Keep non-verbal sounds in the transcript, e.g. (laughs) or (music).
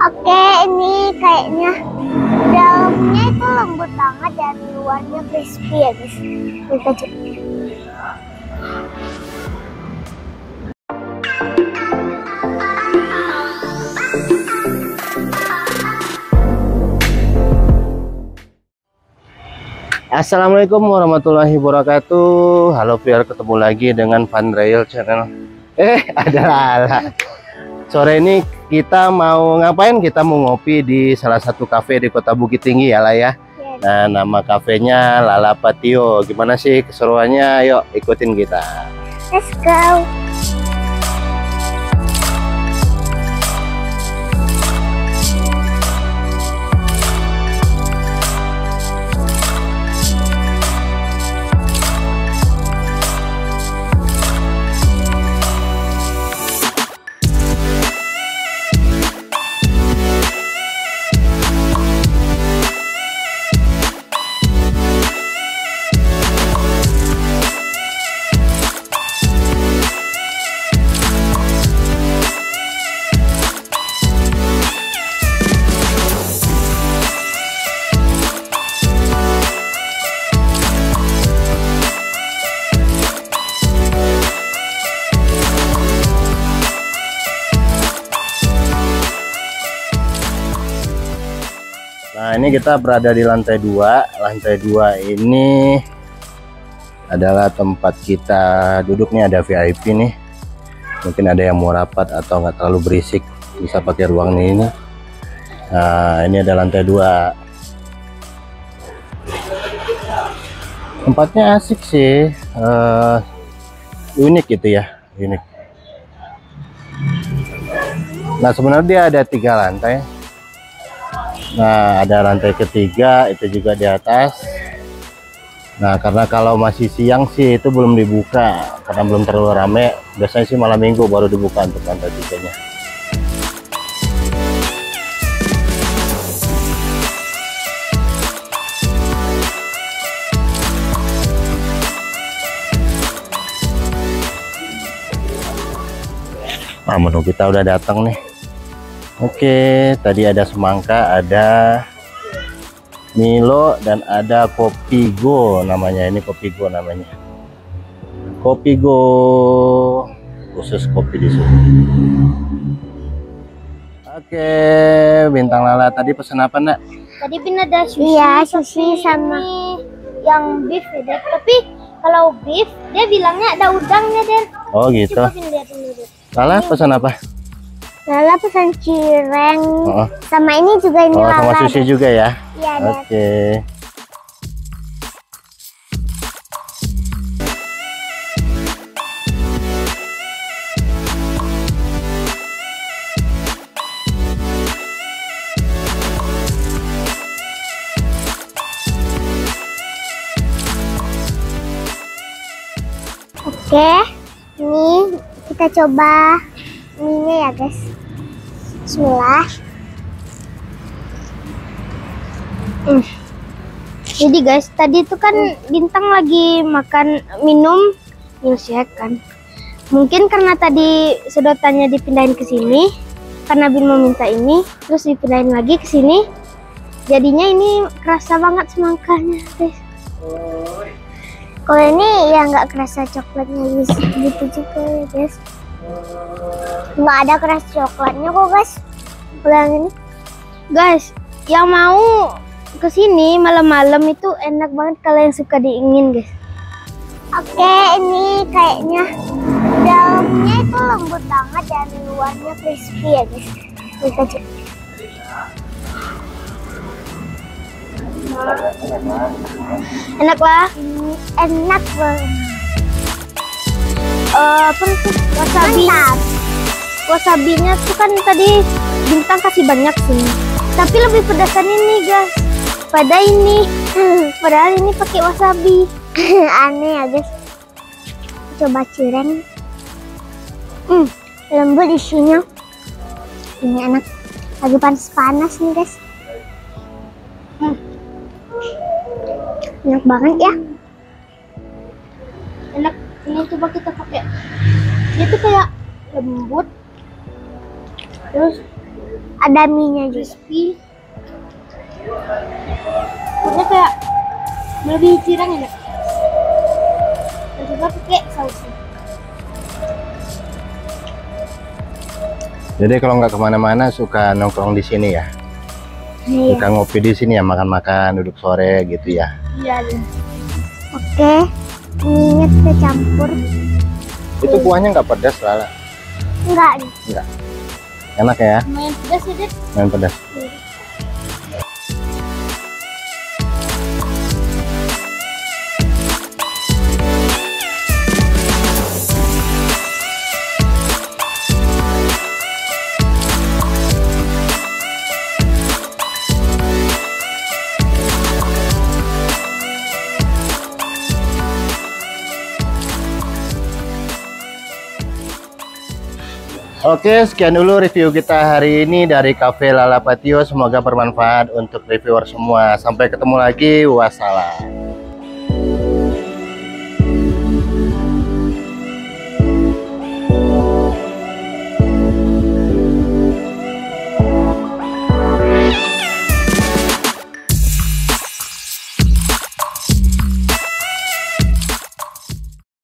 Oke, ini kayaknya dalamnya itu lembut banget dan luarnya crispy ya guys. Kita coba. Assalamualaikum warahmatullahi wabarakatuh. Halo biar ketemu lagi dengan Van Rail Channel. Eh, (laughs) ada Lala. Sore ini kita mau ngapain? Kita mau ngopi di salah satu kafe di Kota Bukit Tinggi ya lah ya. Nah, nama kafenya Lala Patio. Gimana sih keseruannya? Yuk ikutin kita. Let's go. Ini kita berada di lantai dua. Lantai dua ini adalah tempat kita duduk nih ada VIP nih. Mungkin ada yang mau rapat atau nggak terlalu berisik bisa pakai ruang ini. Nah, ini ada lantai dua. Tempatnya asik sih, eh, unik gitu ya, unik. Nah, sebenarnya dia ada tiga lantai. Nah, ada lantai ketiga itu juga di atas. Nah, karena kalau masih siang sih itu belum dibuka karena belum terlalu rame. Biasanya sih malam minggu baru dibuka untuk lantai tiganya. Nah, menu kita udah datang nih. Oke, tadi ada semangka, ada Milo dan ada Kopi Go namanya. Ini Kopi Go namanya. Kopi Go khusus kopi di sini. Oke, bintang Lala tadi pesan apa, Nak? Tadi pin ada sushi. Iya, sushi sama yang beef ya, Dad. Tapi kalau beef dia bilangnya ada udangnya, Dan. Oh, gitu. Lala pesan apa? Lala pesan cireng Oh, sama ini juga ini oh sama Lala. sushi juga ya. Iya, Dad. Oke. Oke, ini kita coba mie ya guys. Bismillah. Hmm. Jadi guys, tadi itu kan bintang lagi makan minum milkshake kan. Mungkin karena tadi sedotannya dipindahin ke sini, karena Bin meminta ini, terus dipindahin lagi ke sini. Jadinya ini kerasa banget semangkanya, guys. Kalau ini ya nggak kerasa coklatnya gitu juga ya guys. Nggak ada kerasa coklatnya kok guys. Yang ini, guys, yang mau ke sini malam-malam itu enak banget kalau yang suka diingin guys. Oke, ini kayaknya dalamnya itu lembut banget dan luarnya crispy ya guys. Kita coba. Enak lah. Enak banget. Eh, apa tuh? Wasabi. Wasabinya tuh kan tadi bintang kasih banyak sih. Tapi lebih pedasan ini guys. Pada ini. Padahal ini pakai wasabi. (laughs) Aneh ya guys. Coba cireng. Hmm, lembut isinya. Ini enak. Lagi panas-panas nih guys. Hmm. Enak banget ya. Enak. Ini coba kita pakai. Tuh kayak lembut. Terus Ada mie-nya juga. Crispy. Pokoknya kayak lebih cirang ya. Dan juga pakai sausnya. Jadi kalau nggak ke mana-mana suka nongkrong di sini ya. Iya. Suka ngopi di sini ya, makan-makan, duduk sore gitu ya. Iya. Oke. Mie-nya kita campur. Itu kuahnya nggak pedas Lala. Enggak. Enggak. Enak ya, Lumayan pedas ya, Dit. main pedas. Oke, sekian dulu review kita hari ini dari Cafe Lala Patio. Semoga bermanfaat untuk reviewer semua. Sampai ketemu lagi. Wassalam.